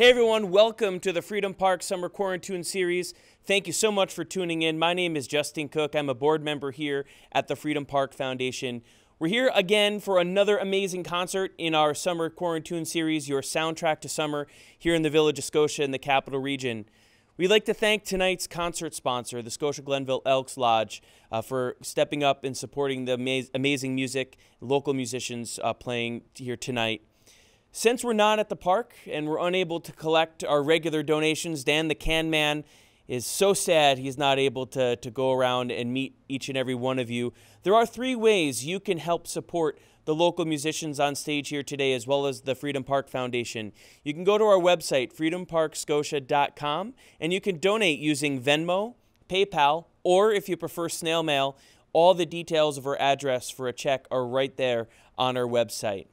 Hey everyone, welcome to the Freedom Park Summer Quarantune Series. Thank you so much for tuning in. My name is Justin Cook. I'm a board member here at the Freedom Park Foundation. We're here again for another amazing concert in our Summer Quarantune Series, your soundtrack to summer here in the Village of Scotia in the Capital Region. We'd like to thank tonight's concert sponsor, the Scotia Glenville Elks Lodge, uh, for stepping up and supporting the amaz amazing music, local musicians uh, playing here tonight. Since we're not at the park and we're unable to collect our regular donations, Dan the Can Man is so sad he's not able to, to go around and meet each and every one of you. There are three ways you can help support the local musicians on stage here today, as well as the Freedom Park Foundation. You can go to our website, freedomparkscotia.com, and you can donate using Venmo, PayPal, or if you prefer snail mail, all the details of our address for a check are right there on our website.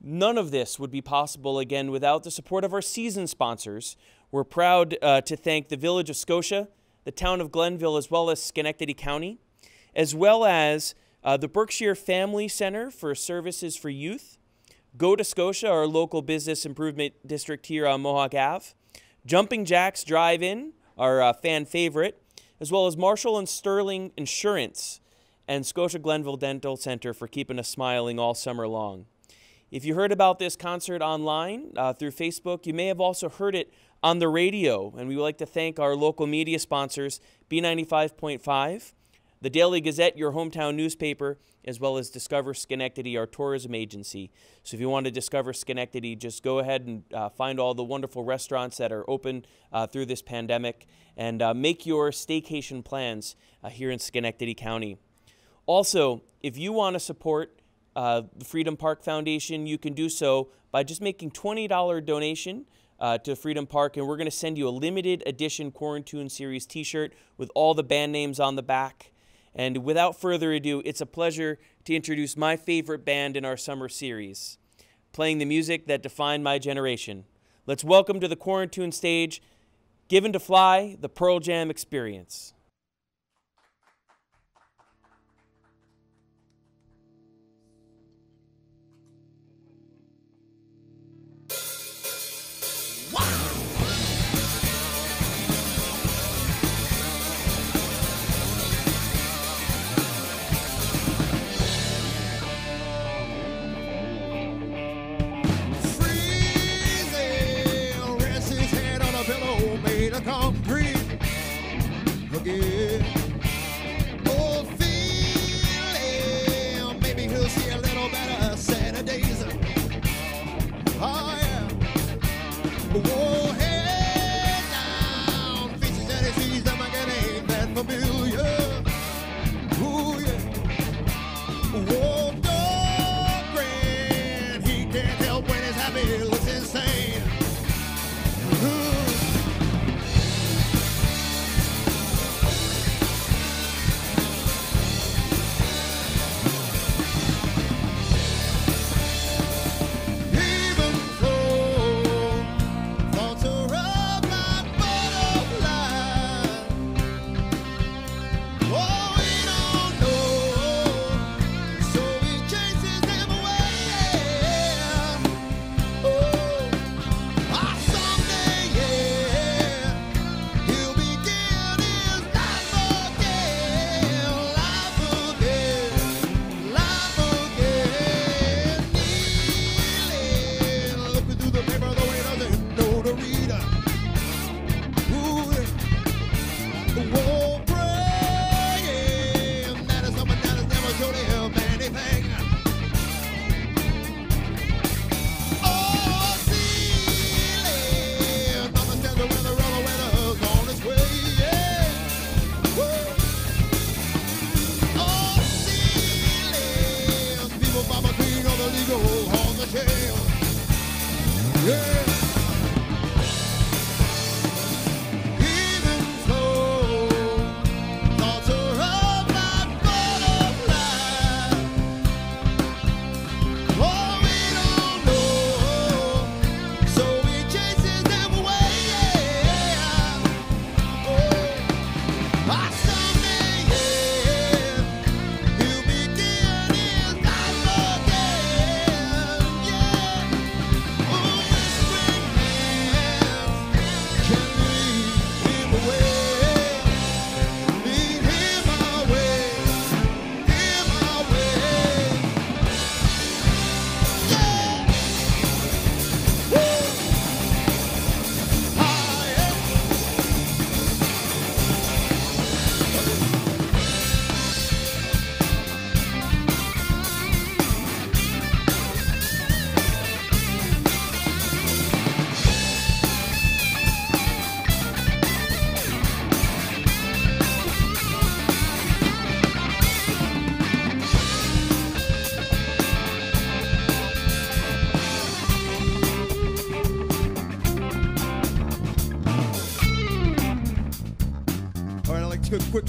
None of this would be possible again without the support of our season sponsors. We're proud uh, to thank the Village of Scotia, the town of Glenville, as well as Schenectady County, as well as uh, the Berkshire Family Center for Services for Youth, Go to Scotia, our local business improvement district here on Mohawk Ave, Jumping Jacks Drive In, our uh, fan favorite, as well as Marshall and Sterling Insurance and Scotia Glenville Dental Center for keeping us smiling all summer long. If you heard about this concert online uh, through Facebook, you may have also heard it on the radio. And we would like to thank our local media sponsors, B95.5, the Daily Gazette, your hometown newspaper, as well as Discover Schenectady, our tourism agency. So if you want to discover Schenectady, just go ahead and uh, find all the wonderful restaurants that are open uh, through this pandemic and uh, make your staycation plans uh, here in Schenectady County. Also, if you want to support uh, the Freedom Park Foundation, you can do so by just making $20 donation uh, to Freedom Park, and we're going to send you a limited edition Quarantune Series t-shirt with all the band names on the back. And without further ado, it's a pleasure to introduce my favorite band in our summer series, playing the music that defined my generation. Let's welcome to the Quarantune stage, Given to Fly, the Pearl Jam Experience. Whisper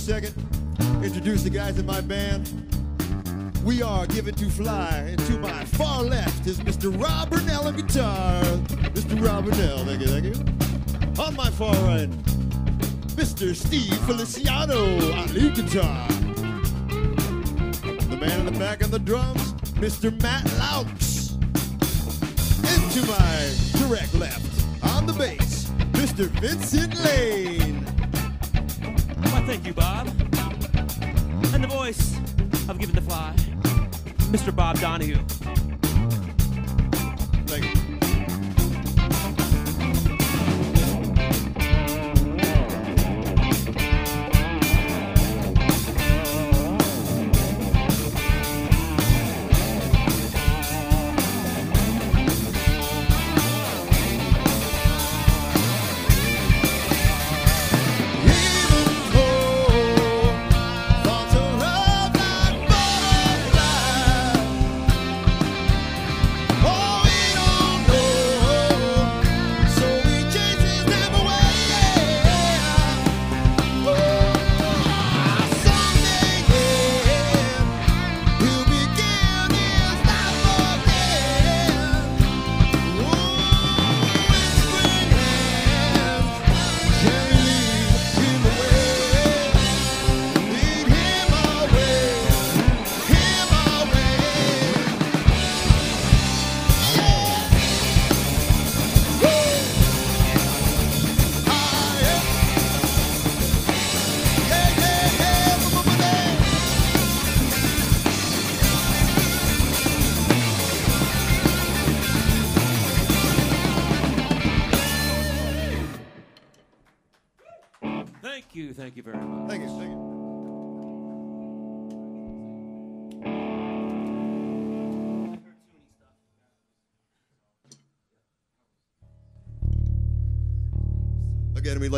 second. Introduce the guys in my band. We are given to fly, and to my far left is Mr. Rob Burnell on guitar. Mr. Rob Burnell, thank you, thank you. On my far right, Mr. Steve Feliciano on lead guitar. The man in the back on the drums, Mr. Matt Laux. Into my direct left, on the bass, Mr. Vincent Lane. Why, thank you, Bob. Mr. Bob Donahue.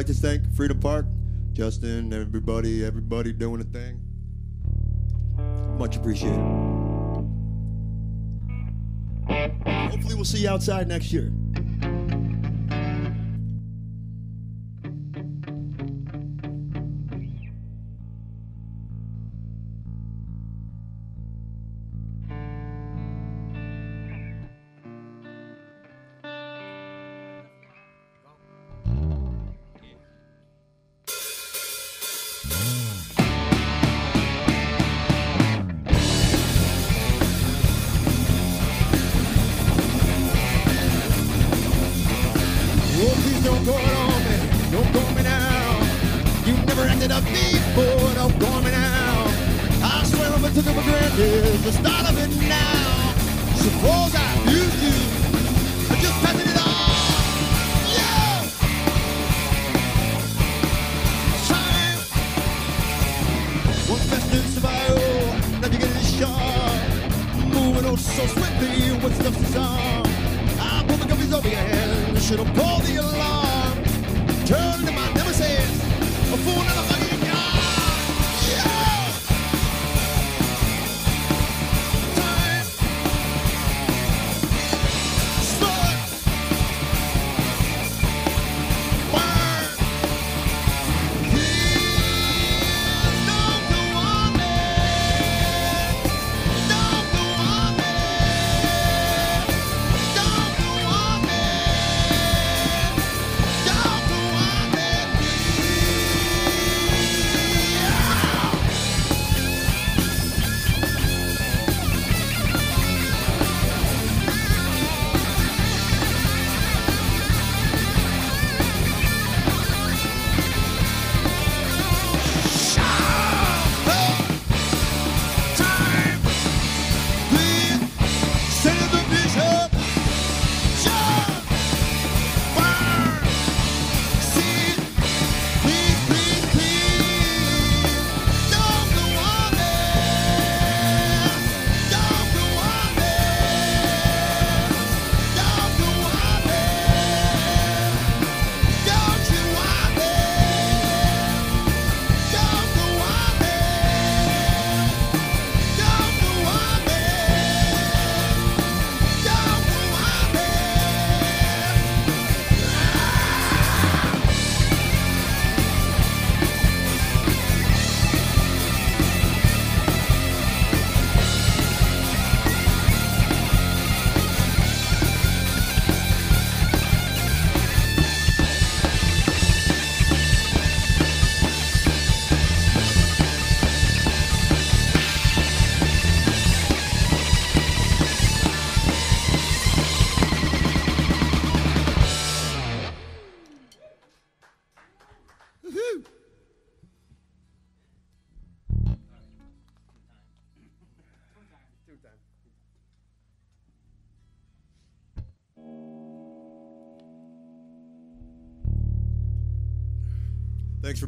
To thank Freedom Park, Justin, everybody, everybody doing a thing. Much appreciated. Hopefully, we'll see you outside next year.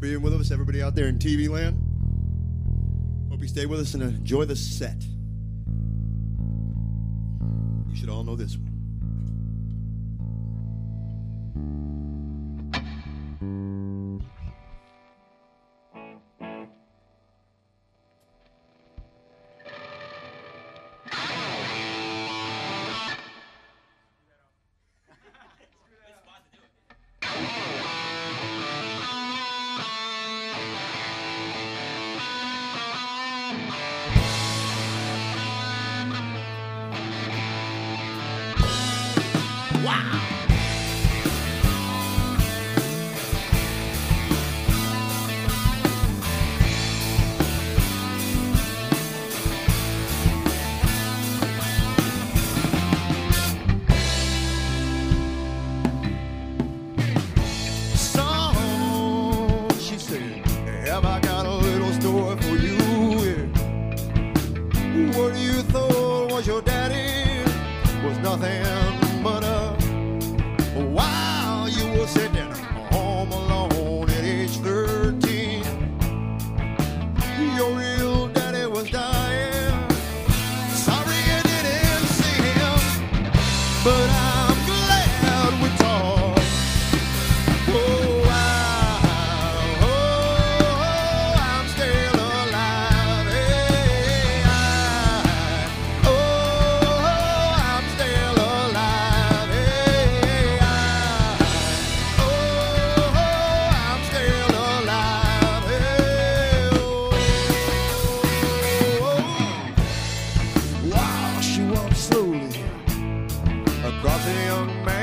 being with us, everybody out there in TV land. Hope you stay with us and enjoy the set. You should all know this one. walked slowly across a young man.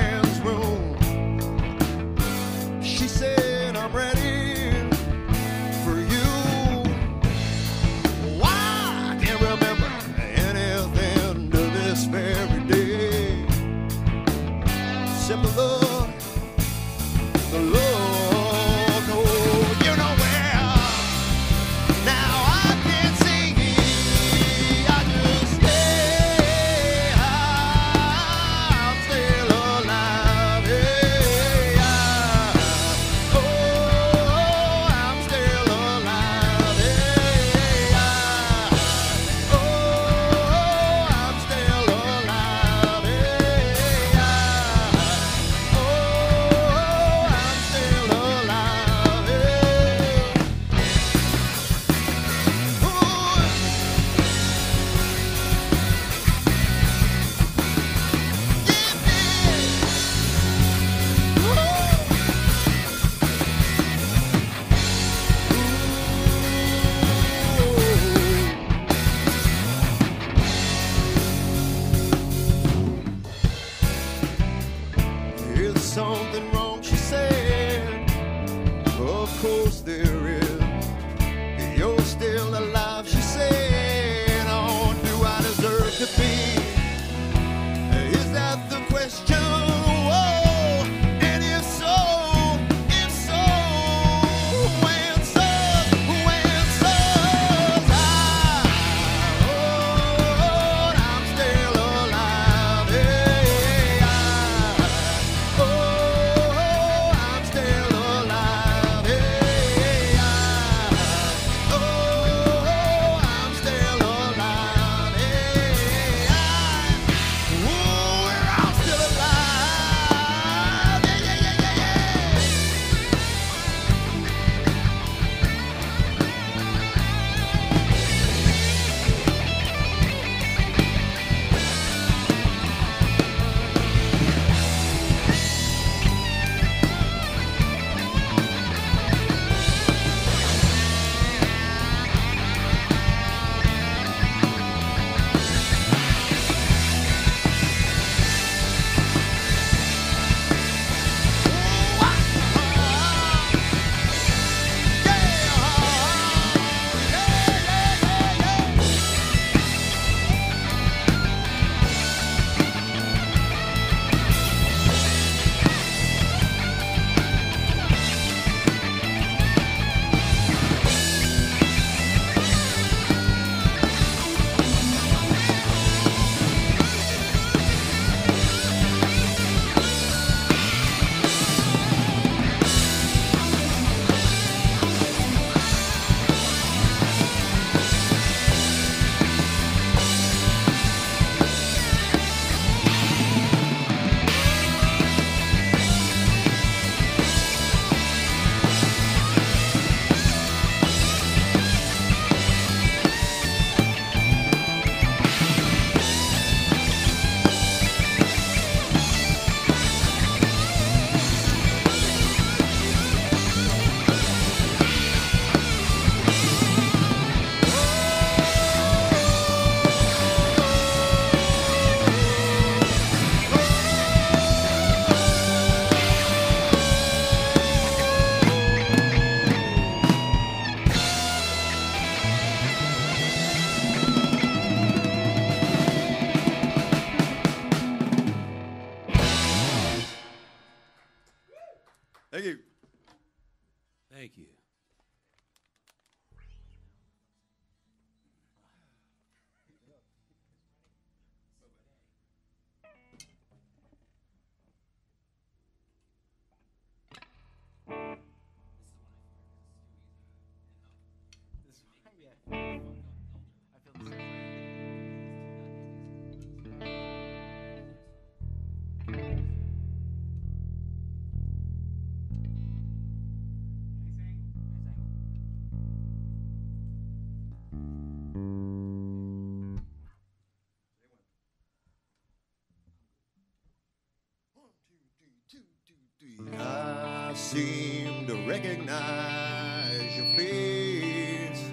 Seem to recognize your face.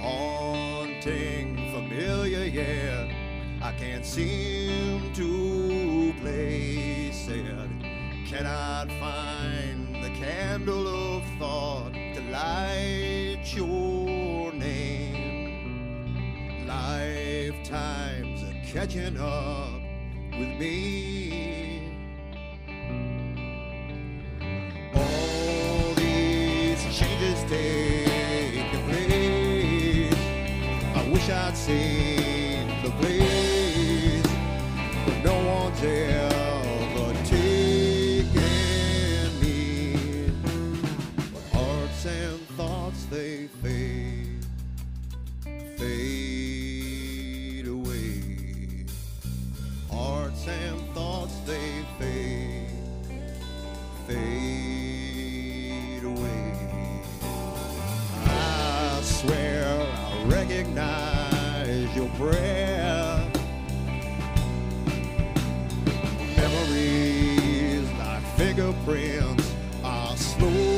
Haunting, familiar, yeah. I can't seem to place it. Cannot find the candle of thought to light your name. Lifetimes are catching up with me. Changes taking place. I wish I'd seen the place, but no one's ever your breath. Memories like fingerprints are slowly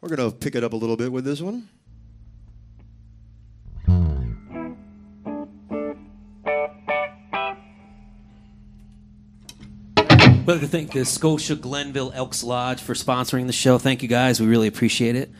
We're going to pick it up a little bit with this one. We'd like to thank the Scotia Glenville Elks Lodge for sponsoring the show. Thank you guys. We really appreciate it.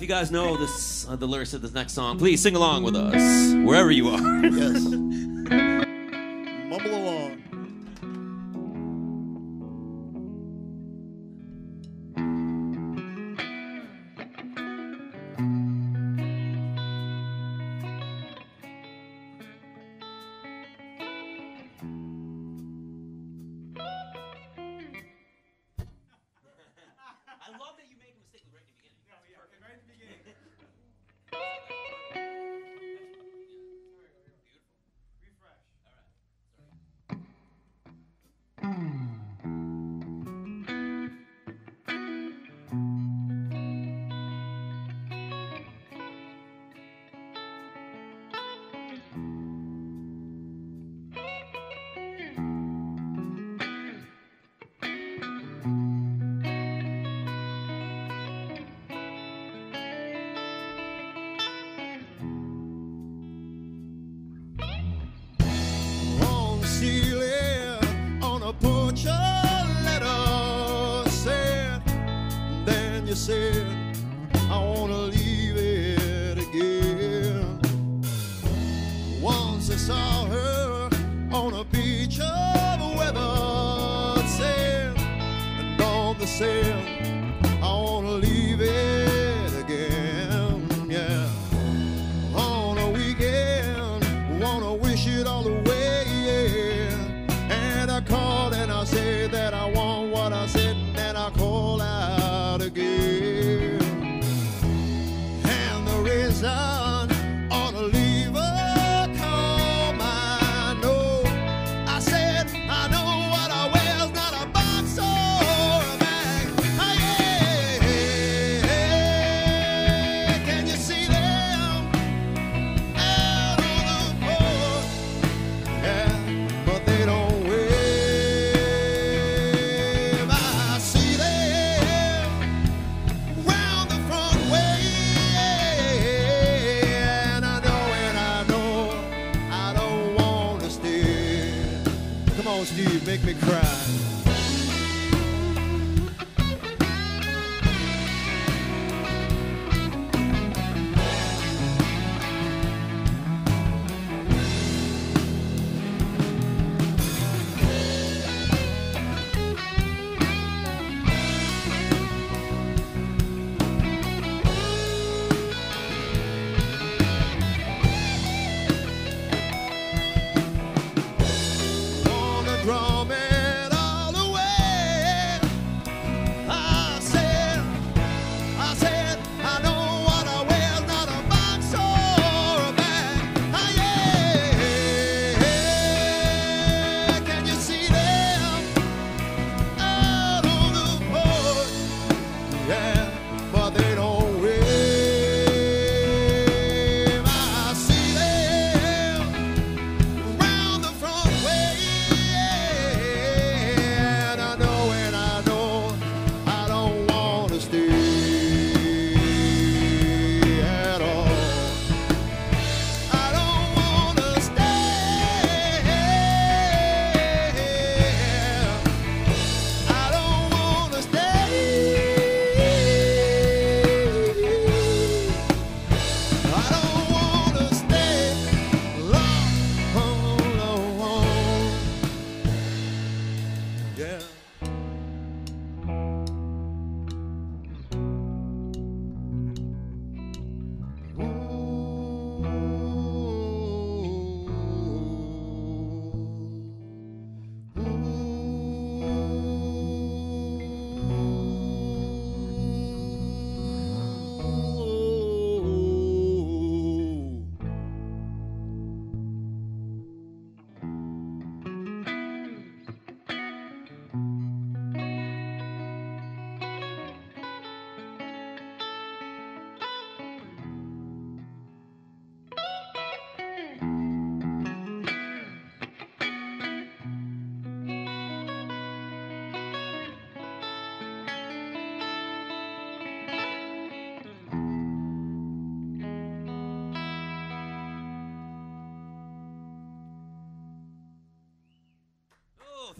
if you guys know this, uh, the lyrics of this next song, please sing along with us wherever you are. yes. you said, I want to leave it again. Once I saw her on a beach of weathered sand and on the sand.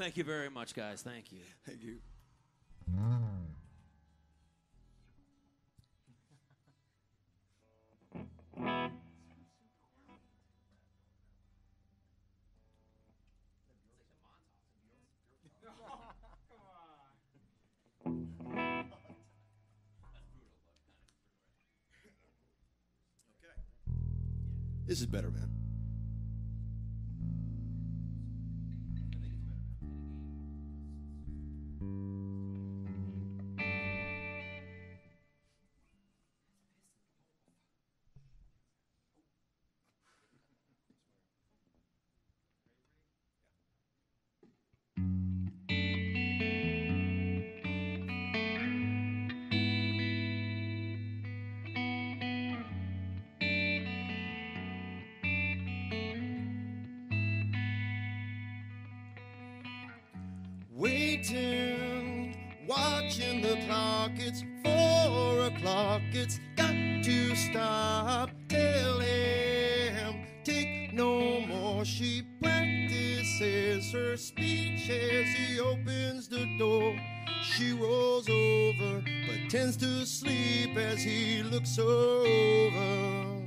thank you very much, guys. Thank you. Thank you. It's four o'clock. It's got to stop. Tell him, take no more. She practices her speech as he opens the door. She rolls over, pretends to sleep as he looks over.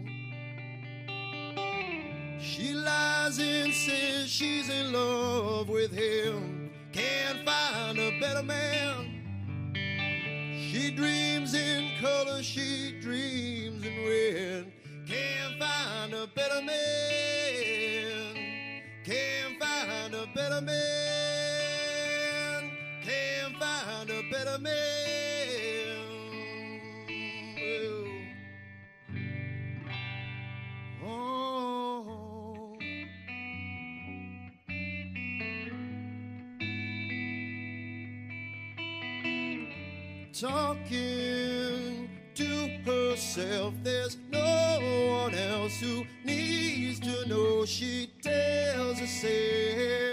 She lies and says she's in love with him. Can't find a better man. She dreams in color, she dreams in red. Can't find a better man. Can't find a better man. Talking to herself. There's no one else who needs to know. She tells herself.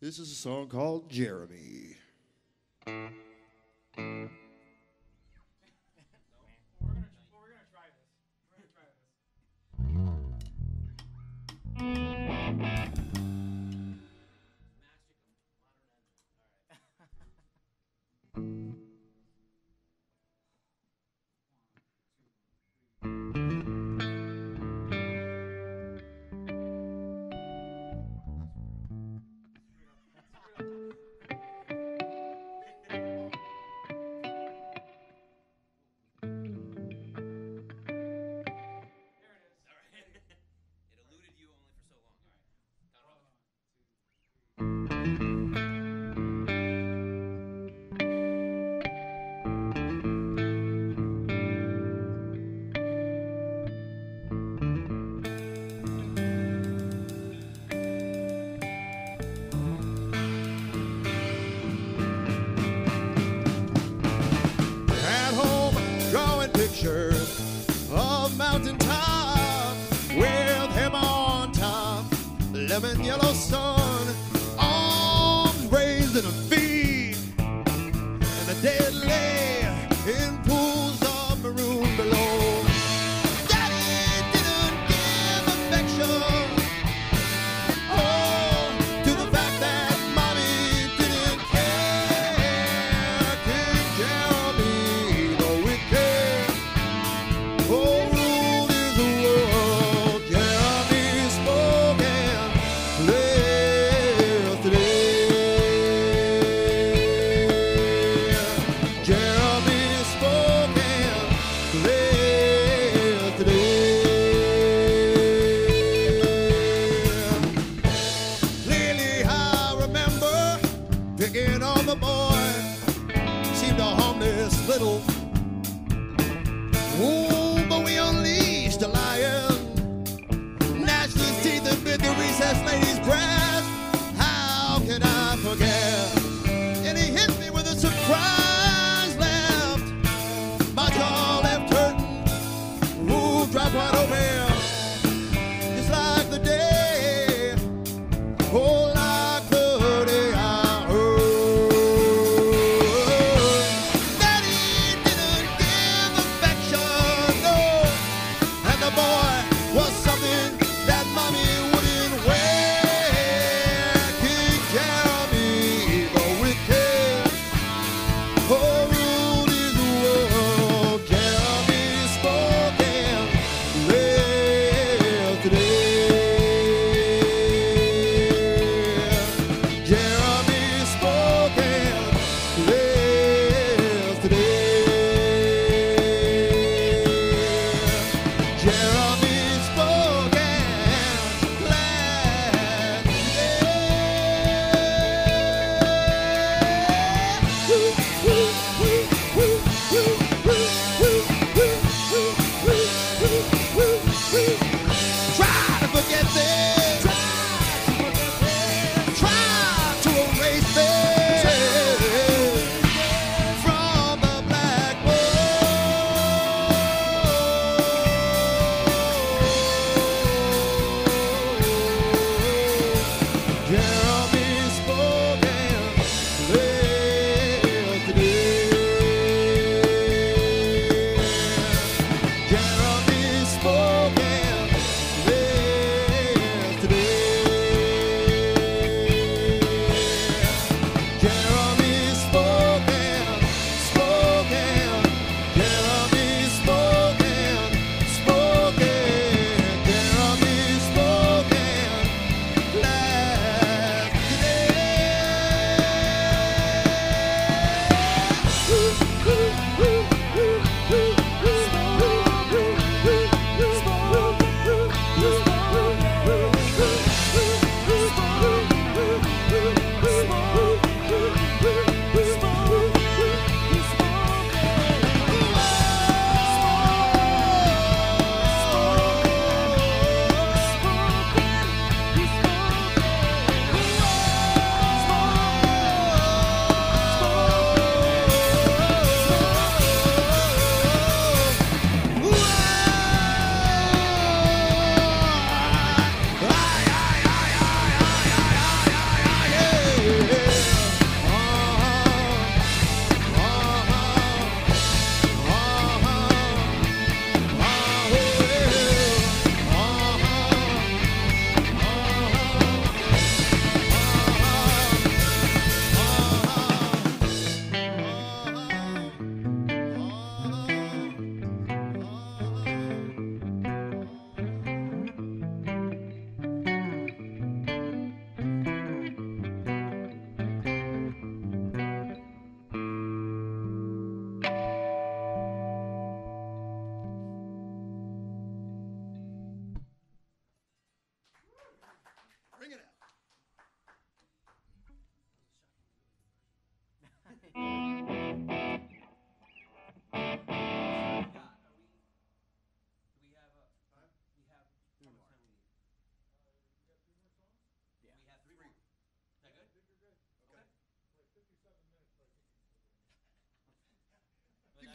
This is a song called Jeremy.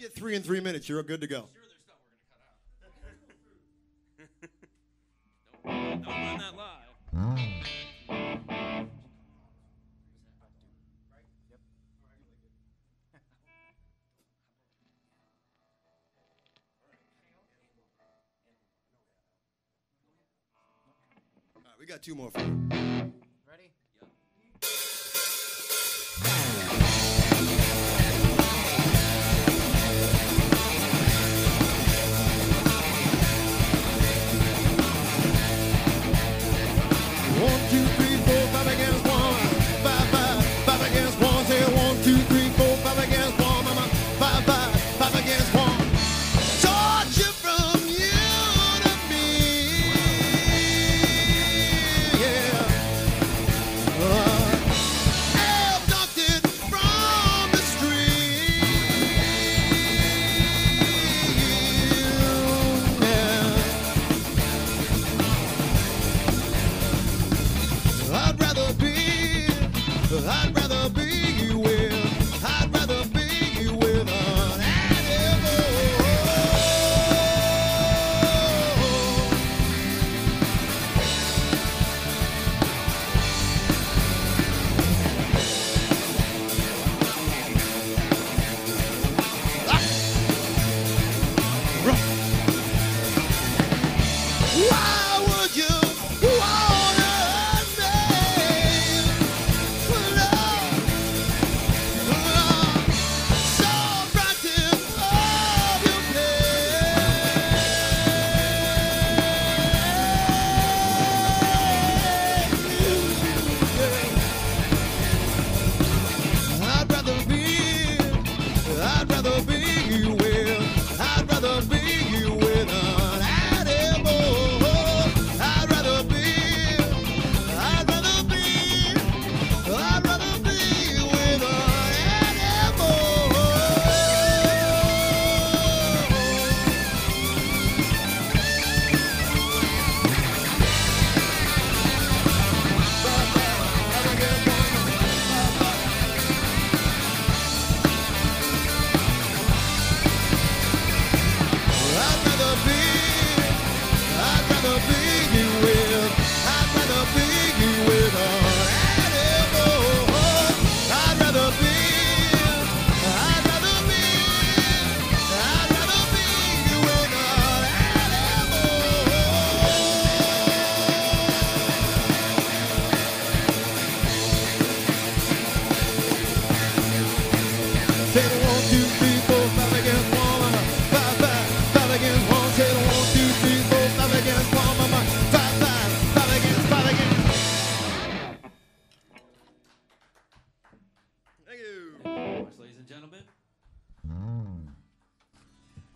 Get three in three minutes. You're good to go. Don't run that live. All right, we got two more for you.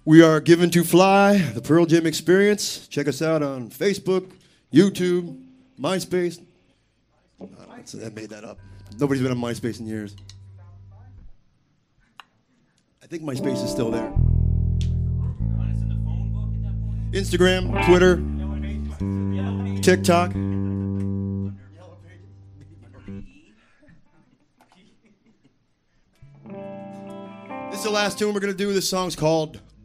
We are Given to Fly the Pearl Jam Experience. Check us out on Facebook, YouTube, MySpace. I made that up. Nobody's been on MySpace in years. I think MySpace is still there. Instagram, Twitter, TikTok. This is the last tune we're gonna do. This song's called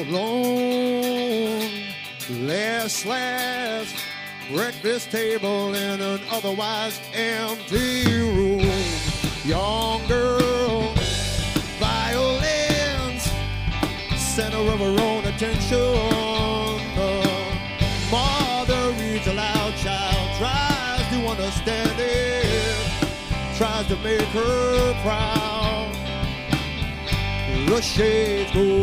Alone. Last, last breakfast table in an otherwise empty room. Young girl, violins, center of her own attention. The mother reads aloud, child tries to understand it, tries to make her proud. The shades go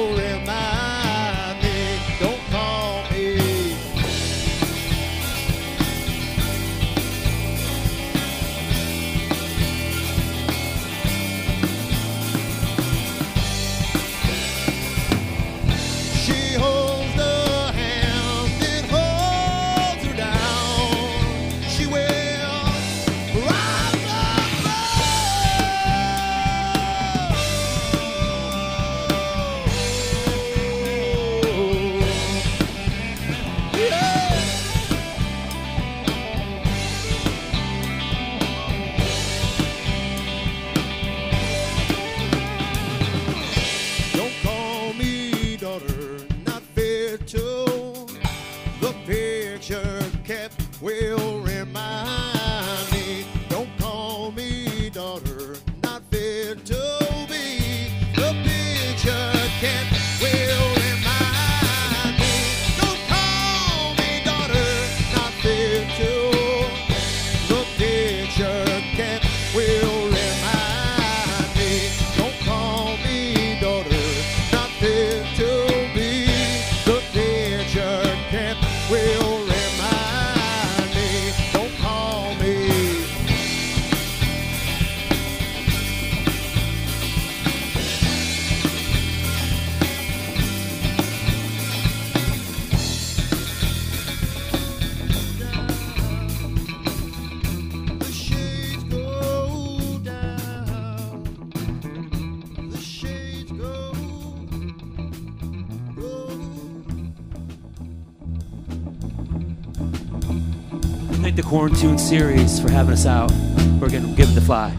quarantine Tune series for having us out. We're going to give it the fly.